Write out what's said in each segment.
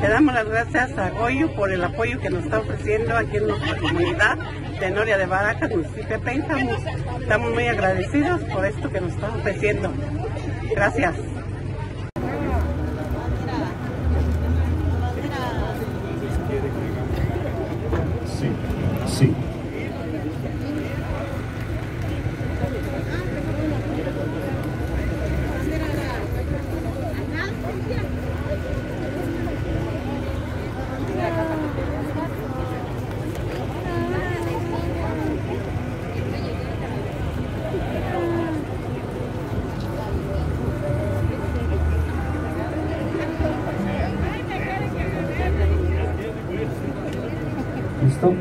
Le damos las gracias a Goyo por el apoyo que nos está ofreciendo aquí en nuestra comunidad de Noria de Barajas, municipio de Pénjamo. Estamos muy agradecidos por esto que nos está ofreciendo. Gracias. Sí, sí. ¿Listo?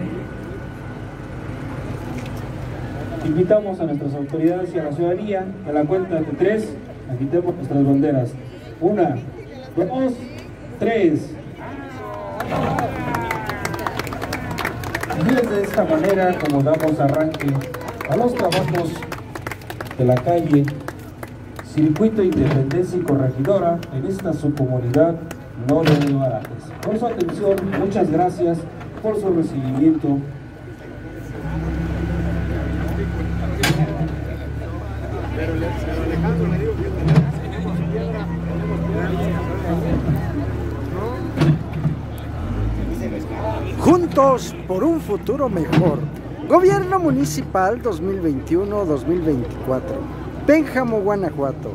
Invitamos a nuestras autoridades y a la ciudadanía a la cuenta de tres, agitemos nuestras banderas. Una, dos, tres. Y es de esta manera como damos arranque a los trabajos de la calle Circuito Independencia y Corregidora en esta subcomunidad Noria de Barajas. Por su atención, muchas gracias por su recibimiento. Juntos por un futuro mejor. Gobierno Municipal 2021-2024. Pénjamo, Guanajuato.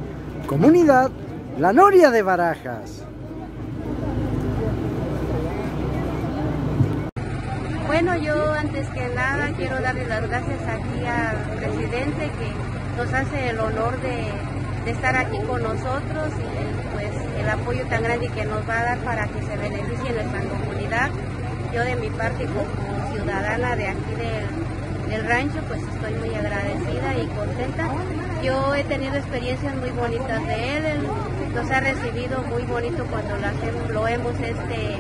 Comunidad La Noria de Barajas. Bueno, yo antes que nada quiero darle las gracias aquí al presidente que nos hace el honor de, estar aquí con nosotros y pues el apoyo tan grande que nos va a dar para que se beneficie nuestra comunidad. Yo de mi parte como ciudadana de aquí del, rancho pues estoy muy agradecida y contenta. Yo he tenido experiencias muy bonitas de él nos ha recibido muy bonito cuando lo, hemos este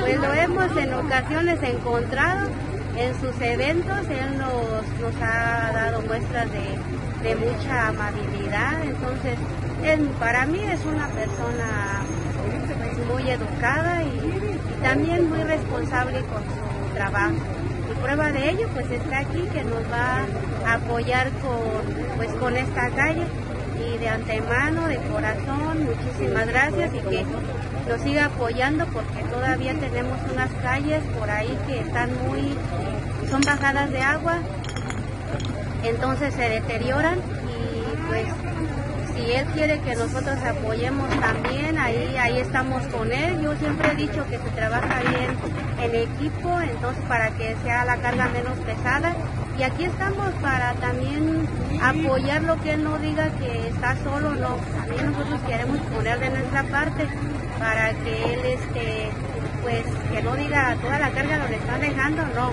pues hemos en ocasiones encontrado en sus eventos, él nos, nos ha dado muestras de, de mucha amabilidad, entonces él, para mí es una persona muy educada y, y, también muy responsable con su trabajo. Y prueba de ello pues está aquí que nos va a apoyar con, pues, con esta calle de antemano, de corazón, muchísimas gracias y que nos siga apoyando porque todavía tenemos unas calles por ahí que están muy, son bajadas de agua, entonces se deterioran y pues si él quiere que nosotros apoyemos también, ahí, ahí estamos con él. Yo siempre he dicho que se trabaja bien en equipo, entonces para que sea la carga menos pesada. Y aquí estamos para también apoyar lo que él no diga que está solo, no. También nosotros queremos poner de nuestra parte para que él este pues que no diga toda la carga lo le están dejando, no,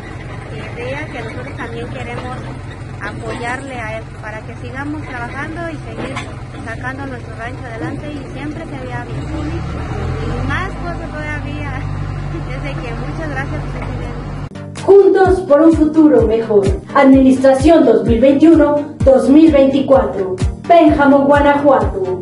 que vea que nosotros también queremos apoyarle a él para que sigamos trabajando y seguir sacando nuestro rancho adelante y siempre se vea bien. Y más cosas todavía. Desde que muchas gracias, presidente. Por un futuro mejor. Administración 2021-2024. Pénjamo, Guanajuato.